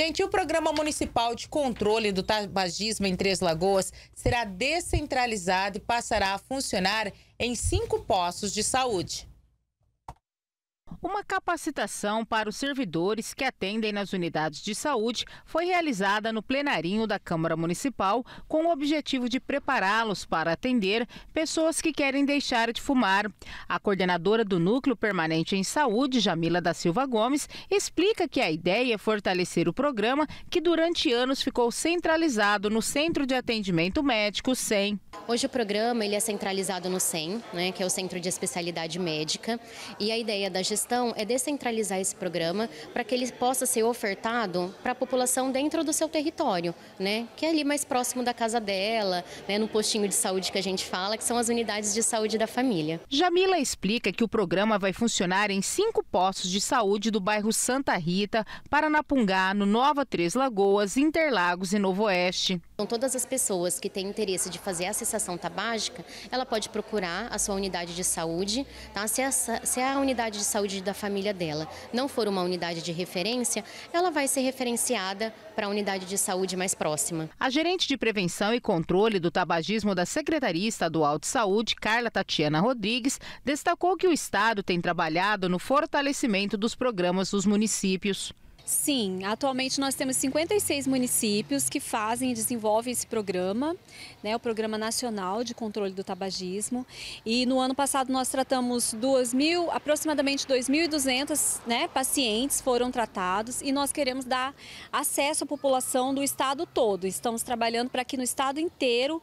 Gente, o Programa Municipal de Controle do Tabagismo em Três Lagoas será descentralizado e passará a funcionar em cinco postos de saúde. Uma capacitação para os servidores que atendem nas unidades de saúde foi realizada no plenarinho da Câmara Municipal com o objetivo de prepará-los para atender pessoas que querem deixar de fumar. A coordenadora do Núcleo Permanente em Saúde, Jamila da Silva Gomes, explica que a ideia é fortalecer o programa que durante anos ficou centralizado no Centro de Atendimento Médico SEM. Hoje o programa ele é centralizado no SEM, né, que é o Centro de Especialidade Médica, e a ideia da gestão gestão é descentralizar esse programa para que ele possa ser ofertado para a população dentro do seu território, né? Que é ali mais próximo da casa dela, né? no postinho de saúde que a gente fala, que são as unidades de saúde da família. Jamila explica que o programa vai funcionar em cinco postos de saúde do bairro Santa Rita, Paranapungá, no Nova Três Lagoas, Interlagos e Novo Oeste. Então, todas as pessoas que têm interesse de fazer a cessação tabágica, ela pode procurar a sua unidade de saúde, tá? Se, essa, se a unidade de saúde da família dela não for uma unidade de referência, ela vai ser referenciada para a unidade de saúde mais próxima. A gerente de prevenção e controle do tabagismo da Secretaria Estadual de Saúde, Carla Tatiana Rodrigues, destacou que o Estado tem trabalhado no fortalecimento dos programas dos municípios. Sim, atualmente nós temos 56 municípios que fazem e desenvolvem esse programa, né, o Programa Nacional de Controle do Tabagismo. E no ano passado nós tratamos 2 mil, aproximadamente 2.200 né, pacientes foram tratados e nós queremos dar acesso à população do estado todo. Estamos trabalhando para que no estado inteiro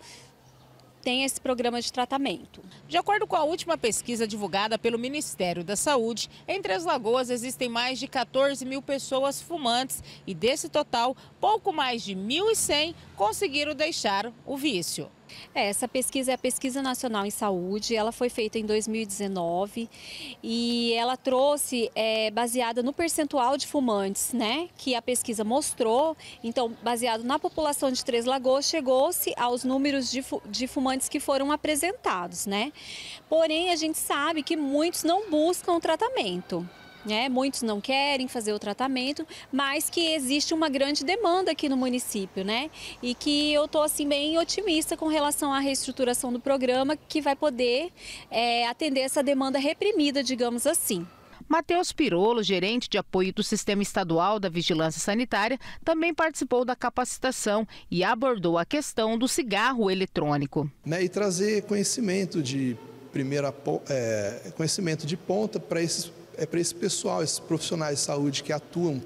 tem esse programa de tratamento. De acordo com a última pesquisa divulgada pelo Ministério da Saúde, em Três Lagoas existem mais de 14 mil pessoas fumantes e desse total, pouco mais de 1.100 conseguiram deixar o vício. É, essa pesquisa é a Pesquisa Nacional em Saúde, ela foi feita em 2019 e ela trouxe, é, baseada no percentual de fumantes, né, que a pesquisa mostrou, então, baseado na população de Três Lagoas, chegou-se aos números de, de fumantes que foram apresentados, né. Porém, a gente sabe que muitos não buscam tratamento. Né? Muitos não querem fazer o tratamento, mas que existe uma grande demanda aqui no município, né? E que eu estou assim bem otimista com relação à reestruturação do programa, que vai poder é, atender essa demanda reprimida, digamos assim. Matheus Pirolo, gerente de apoio do Sistema Estadual da Vigilância Sanitária, também participou da capacitação e abordou a questão do cigarro eletrônico. Né, e trazer conhecimento de primeira é, conhecimento de ponta para esses é para esse pessoal, esses profissionais de saúde que atuam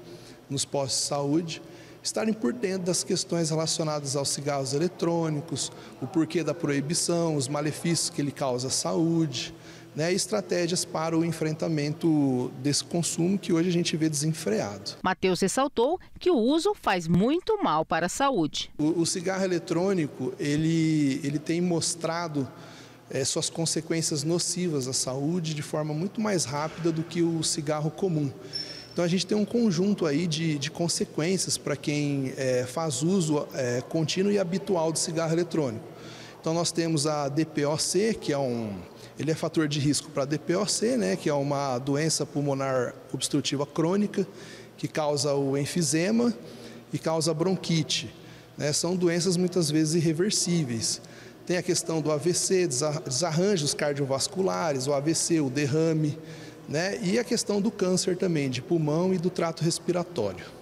nos postos de saúde, estarem por dentro das questões relacionadas aos cigarros eletrônicos, o porquê da proibição, os malefícios que ele causa à saúde, né, estratégias para o enfrentamento desse consumo que hoje a gente vê desenfreado. Matheus ressaltou que o uso faz muito mal para a saúde. O, o cigarro eletrônico ele, ele tem mostrado é, suas consequências nocivas à saúde de forma muito mais rápida do que o cigarro comum. Então a gente tem um conjunto aí de, de consequências para quem é, faz uso é, contínuo e habitual do cigarro eletrônico. Então nós temos a DPOC, que é um, ele é fator de risco para a DPOC, né, que é uma doença pulmonar obstrutiva crônica que causa o enfisema e causa bronquite. Né, são doenças muitas vezes irreversíveis. Tem a questão do AVC, desarranjos cardiovasculares, o AVC, o derrame, né? e a questão do câncer também, de pulmão e do trato respiratório.